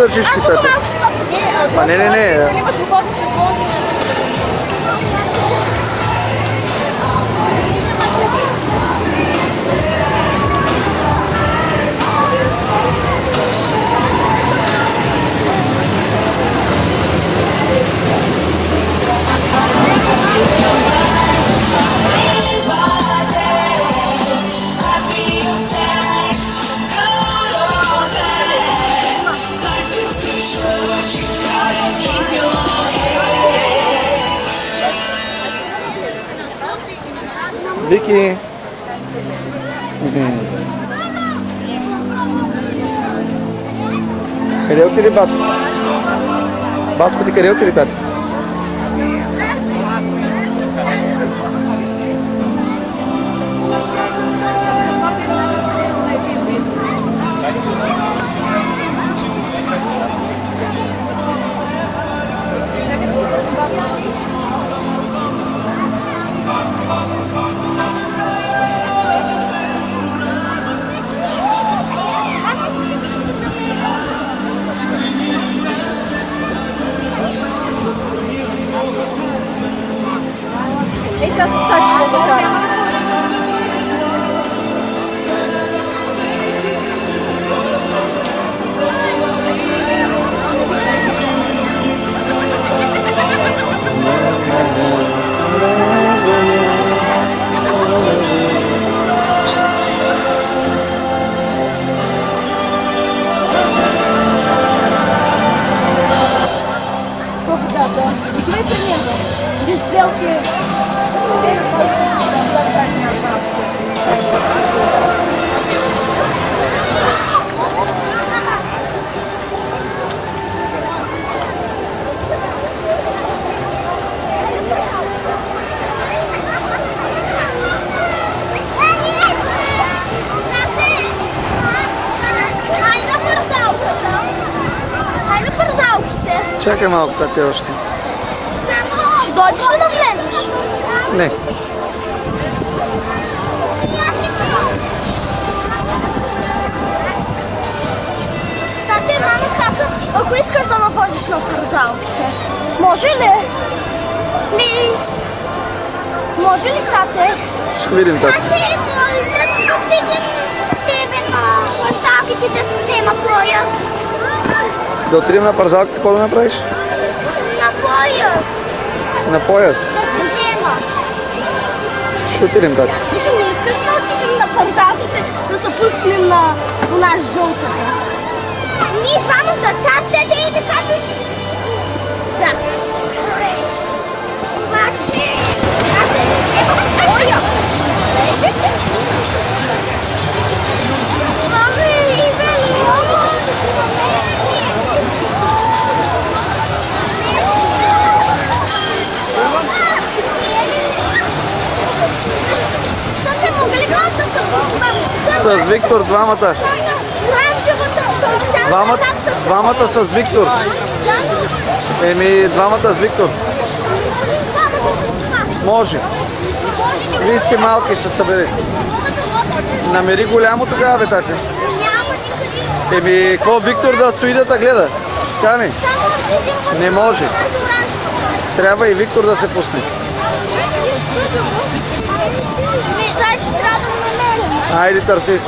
Ай. шейковите. Що не си Къде отиде батко? Батко ти къде отиде, тати? Ей, сега с тачка да карам. Колко парзалките. Чакай малко, тати, още. Ще дойдеш ли да влезеш? Не. Тате, мама каза, ако искаш да наводиш на парзалките. Може ли? Плиз. Може ли, тате? Ще видим, тати. Тате, може да отидем с тебе на парзалката, какво да направиш? На пояс. На пояс. Да се взема. Ще отидем, тати. Ти не искаш да отидем на парзалките, да се пуснем на она жълтата. Ние двамата, тате, да и да Да. Виктор двамата. Двамата, двамата с Виктор. Еми, двамата с Виктор. Може. Вие сте малки, ще събери. Намери голямо тогава, бе, никъде. Еми, какво Виктор да стои да гледа? Кани. Не може. Трябва и Виктор да се пусне. Ми, трябва да намерим. Айде, търси.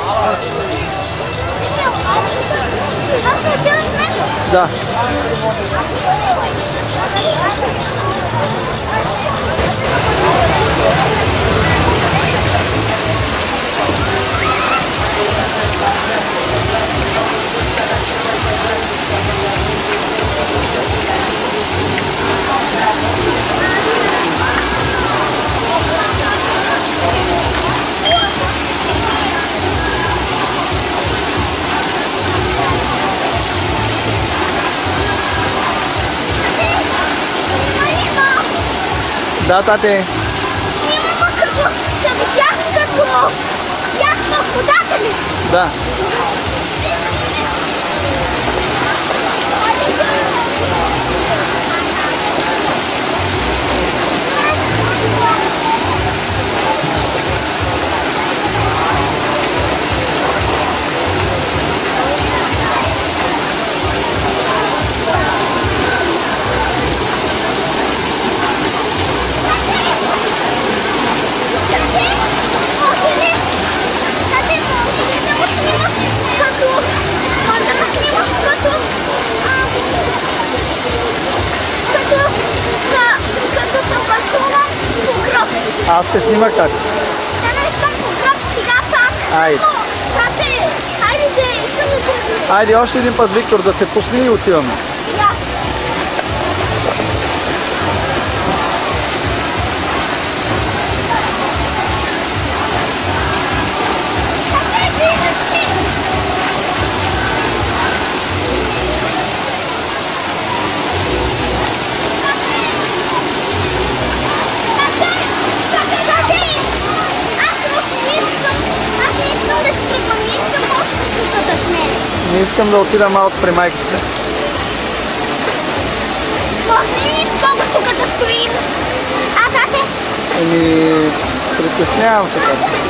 Аз Да. Тате. Има като се видях като бях в водата ли? Да. Аз те снимах так. Не, не искам погреб сега пак. Айде. Но, Тате, хайде де, искам да. Айде още един път, Виктор, да се пусни и отиваме. Искам да отида малко при майката. Може ли много тук да стоим? А, тате? Еми, притеснявам се така.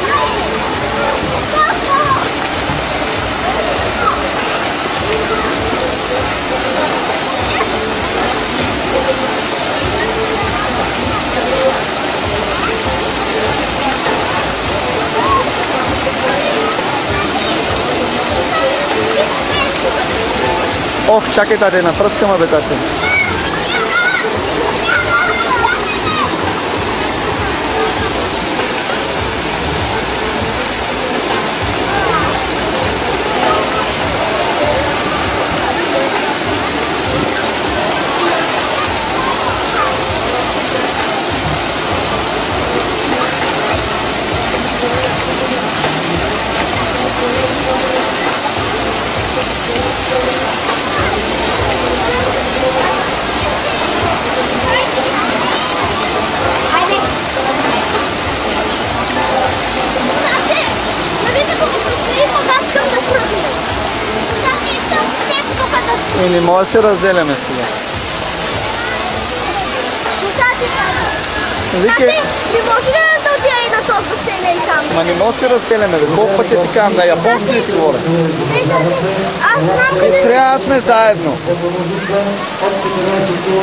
Ох, чакай, тате, напръскаме бе, тате. Не може да се разделяме сега. Вики, не може ли да отида и на този басейн и там? ма не може да се разделяме, бе. Колко пъти ти казвам, на японски ли ти говоря? Тате, аз знам къде са. Трябва да сме заедно.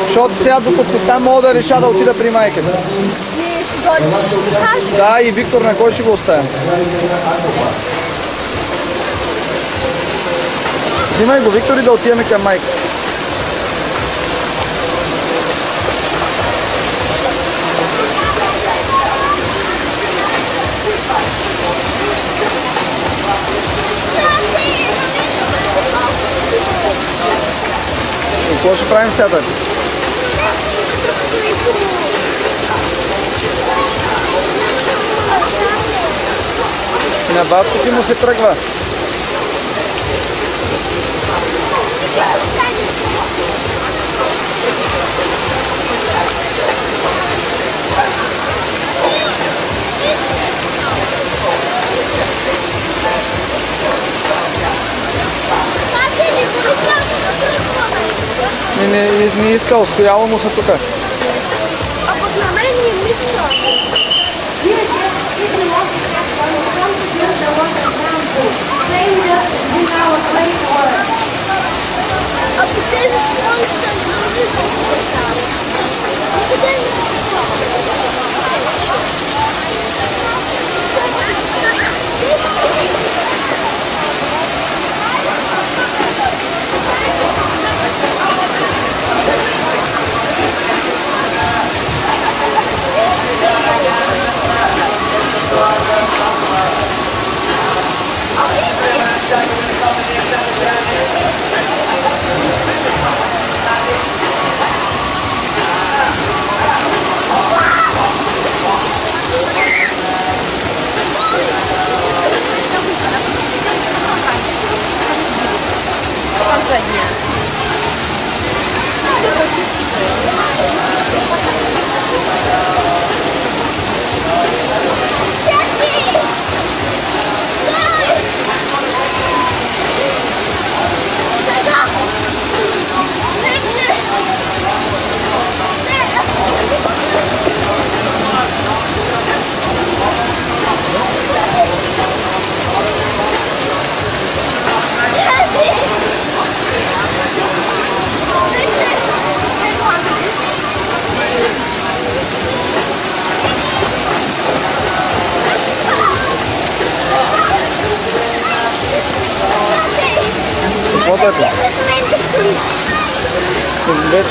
Защото сега докато си там мога да реша да отида при майката. Не, ще дойдеш и ще ти кажеш. Да, и Виктор на кой ще го оставим? Взимай го, Виктор, да отиваме към майка. И какво ще правим сега? на бабка ти му се тръгва. Не. Не, не, не иска, устояла му се тук. А пък на мен не мисля.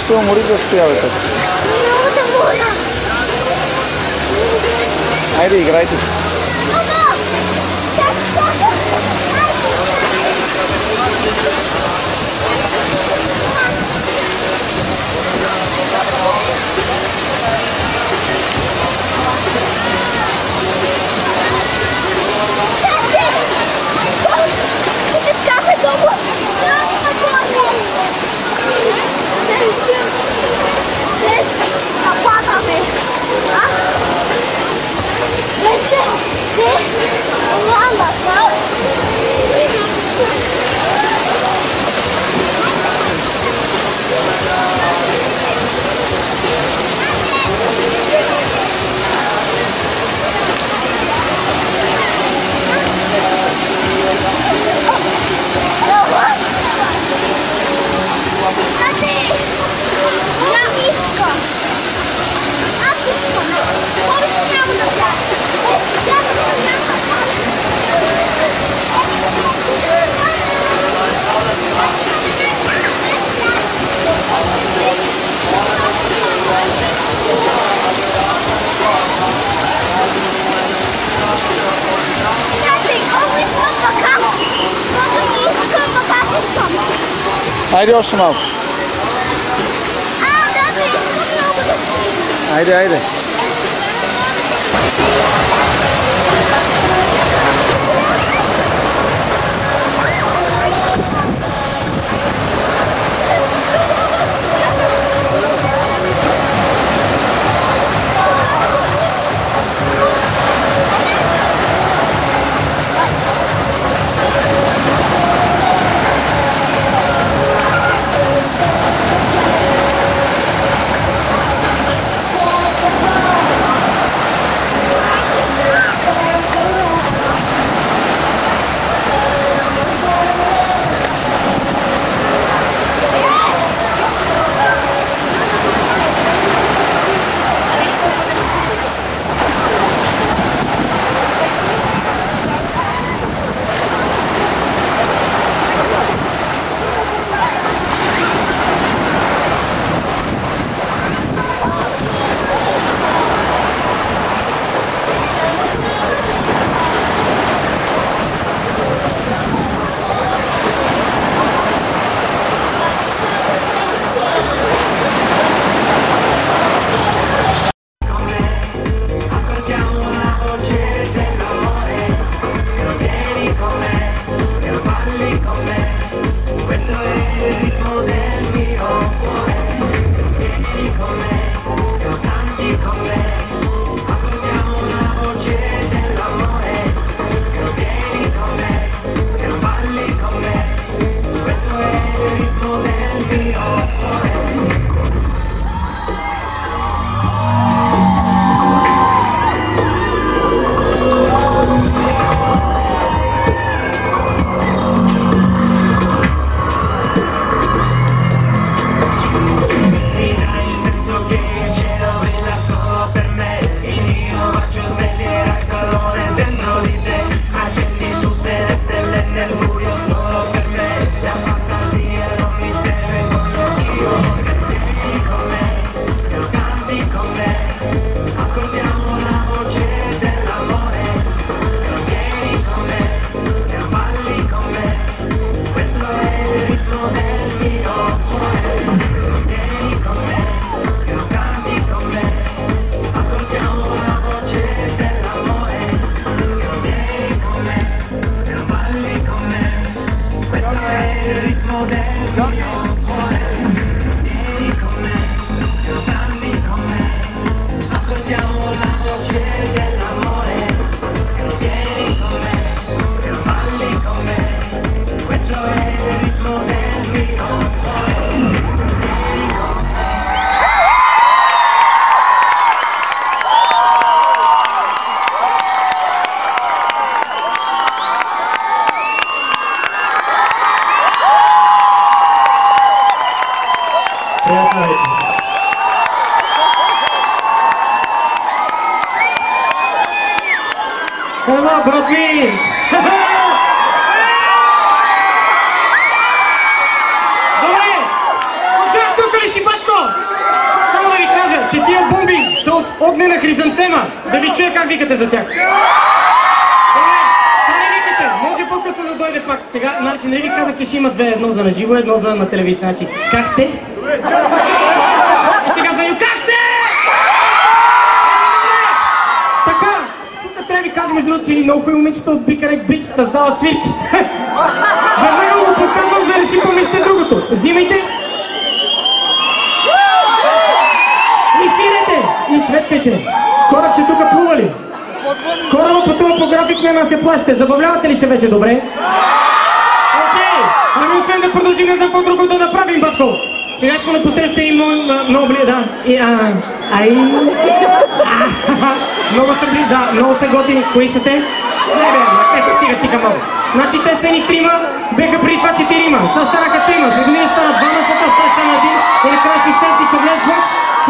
Вече се умори да стоя, бе. така. Вече десь лана, да? Тати! Я искам! Аз искам! Повече няма да бях! Е, сега няма Тати, много искам така! Много искам така искам! Айде още малко. А, да, Викате за тях. Не. Може по-късно да дойде пак. Сега, значи, нали ви казах, че ще има две. Едно за наживо, едно за на телевизия. Значи, как сте? И сега за как сте? Така, тук трябва ви кажа, между другото, че много хубави момичета от Бикарек Бит раздават свирки. Веднага го показвам, за да не си помислите другото. Взимайте. И свирете. И светкайте. Кораб, че тук плува ли? Кораба пътува по график, няма се плащате. Забавлявате ли се вече добре? Окей. Ами освен да продължим, не знам какво друго да направим, батко. Сега искам да посрещате и много, бли, да. И, а, ай. Много са бли, да, много са готини. Кои са те? Не бе, ето стига тика много. Значи те са ни трима, беха преди това четирима. Сега станаха трима, след години стана след това стана само един. И накрая ще изцелят и ще влез двох.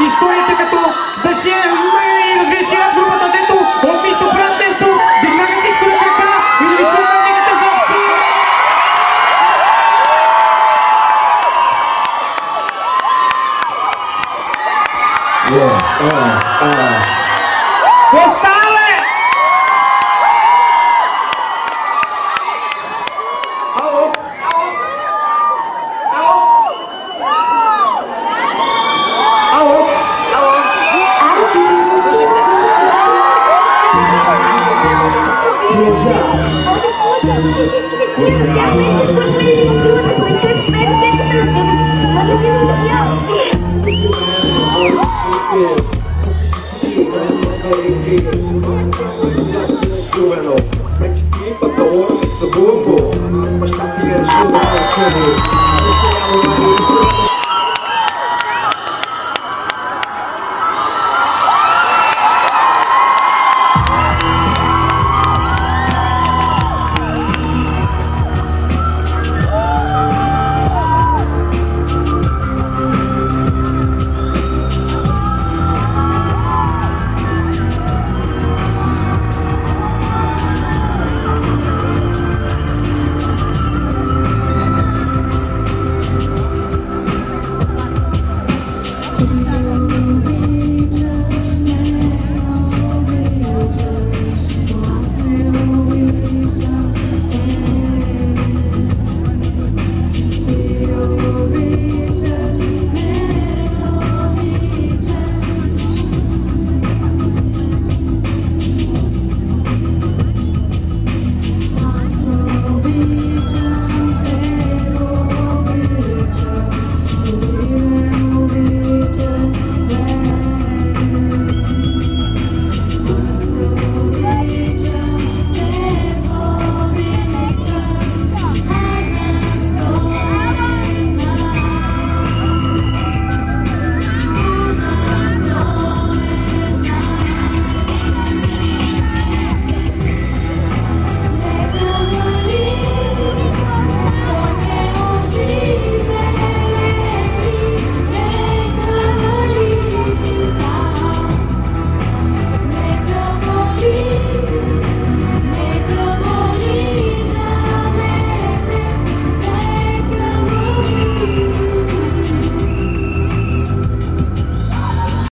Историята като да си е,